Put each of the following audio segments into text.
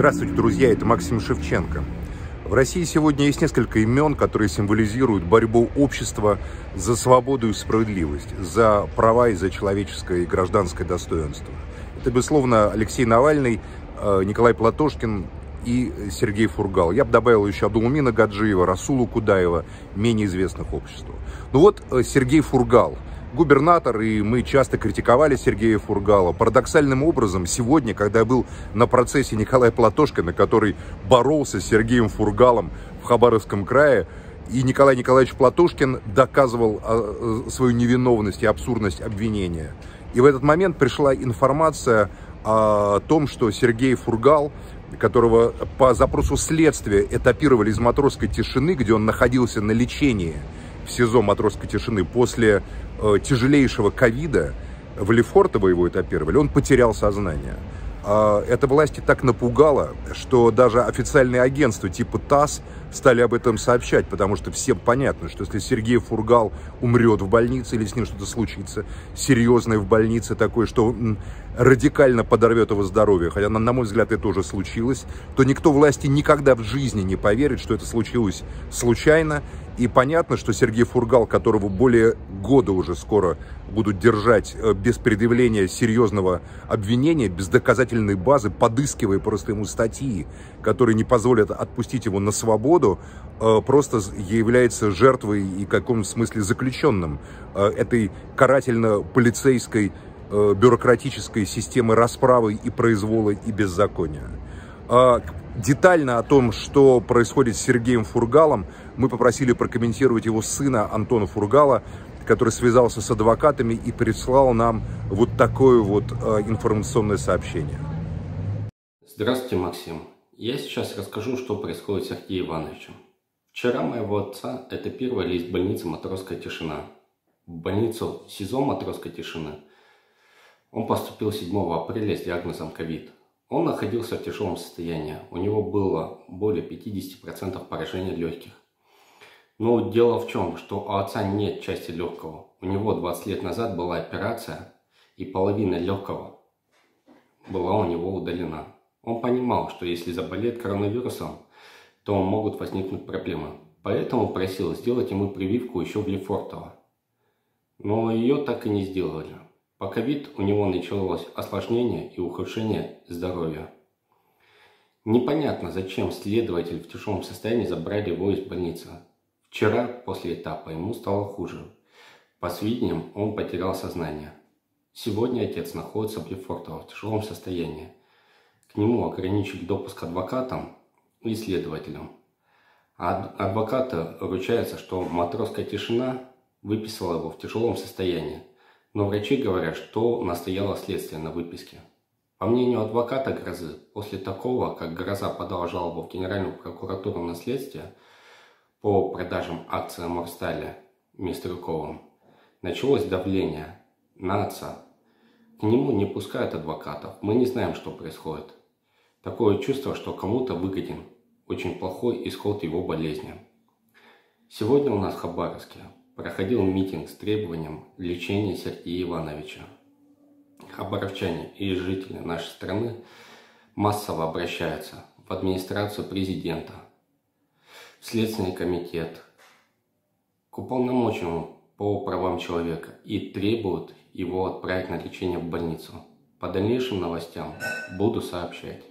Здравствуйте, друзья, это Максим Шевченко. В России сегодня есть несколько имен, которые символизируют борьбу общества за свободу и справедливость, за права и за человеческое и гражданское достоинство. Это, безусловно, Алексей Навальный, э, Николай Платошкин и Сергей Фургал. Я бы добавил еще Абдулмина Гаджиева, Расулу Кудаева, менее известных обществу. Ну вот э, Сергей Фургал – губернатор, и мы часто критиковали Сергея Фургала. Парадоксальным образом, сегодня, когда я был на процессе Николая Платошкина, который боролся с Сергеем Фургалом в Хабаровском крае, и Николай Николаевич Платошкин доказывал а, э, свою невиновность и абсурдность обвинения. И в этот момент пришла информация о том, что Сергей Фургал, которого по запросу следствия этапировали из матросской тишины, где он находился на лечении в СИЗО матросской тишины после э, тяжелейшего ковида, в Лефортово его этапировали, он потерял сознание. А это власти так напугало, что даже официальные агентства типа ТАСС стали об этом сообщать, потому что всем понятно, что если Сергей Фургал умрет в больнице или с ним что-то случится серьезное в больнице, такое, что радикально подорвет его здоровье, хотя, на мой взгляд, это уже случилось, то никто власти никогда в жизни не поверит, что это случилось случайно. И понятно, что Сергей Фургал, которого более года уже скоро будут держать э, без предъявления серьезного обвинения, без доказательной базы, подыскивая просто ему статьи, которые не позволят отпустить его на свободу, э, просто является жертвой и в каком смысле заключенным э, этой карательно-полицейской бюрократической системы расправы и произвола и беззакония. А, детально о том, что происходит с Сергеем Фургалом, мы попросили прокомментировать его сына Антона Фургала, который связался с адвокатами и прислал нам вот такое вот информационное сообщение. Здравствуйте, Максим. Я сейчас расскажу, что происходит с Сергеем Ивановичем. Вчера моего отца это первый лист больницы «Матросская тишина». В больницу СИЗО «Матросской тишины» он поступил 7 апреля с диагнозом ковид. Он находился в тяжелом состоянии. У него было более 50% поражения легких. Но дело в чем, что у отца нет части легкого. У него 20 лет назад была операция, и половина легкого была у него удалена. Он понимал, что если заболеет коронавирусом, то могут возникнуть проблемы. Поэтому просил сделать ему прививку еще в Лефортово. Но ее так и не сделали. По ковид у него началось осложнение и ухудшение здоровья. Непонятно, зачем следователь в тяжелом состоянии забрали его из больницы. Вчера, после этапа, ему стало хуже. По сведениям, он потерял сознание. Сегодня отец находится в Лефортово в тяжелом состоянии. К нему ограничили допуск адвокатам и следователям. А адвокаты ручаются, что матросская тишина выписала его в тяжелом состоянии. Но врачи говорят, что настояло следствие на выписке. По мнению адвоката Грозы, после такого, как Гроза подал жалобу в Генеральную прокуратуру на следствие по продажам акций Морсталя Мистрюковым, началось давление на отца. К нему не пускают адвокатов, мы не знаем, что происходит. Такое чувство, что кому-то выгоден очень плохой исход его болезни. Сегодня у нас в Хабаровске проходил митинг с требованием лечения Сергея Ивановича. Хабаровчане и жители нашей страны массово обращаются в администрацию президента, в Следственный комитет, к уполномоченному по правам человека и требуют его отправить на лечение в больницу. По дальнейшим новостям буду сообщать.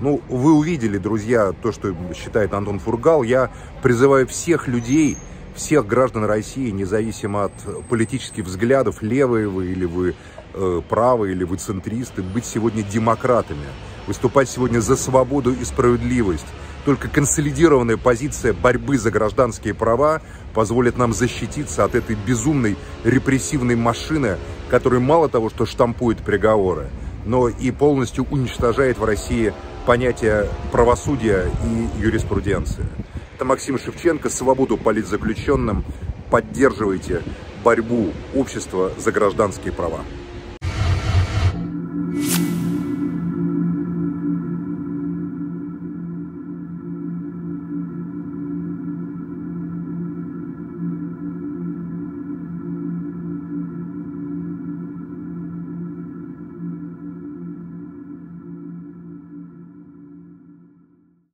Ну, вы увидели, друзья, то, что считает Антон Фургал. Я призываю всех людей, всех граждан России, независимо от политических взглядов, левые вы или вы э, правые, или вы центристы, быть сегодня демократами, выступать сегодня за свободу и справедливость. Только консолидированная позиция борьбы за гражданские права позволит нам защититься от этой безумной репрессивной машины, которая мало того, что штампует приговоры, но и полностью уничтожает в России понятие правосудия и юриспруденции. Это Максим Шевченко. Свободу политзаключенным. Поддерживайте борьбу общества за гражданские права.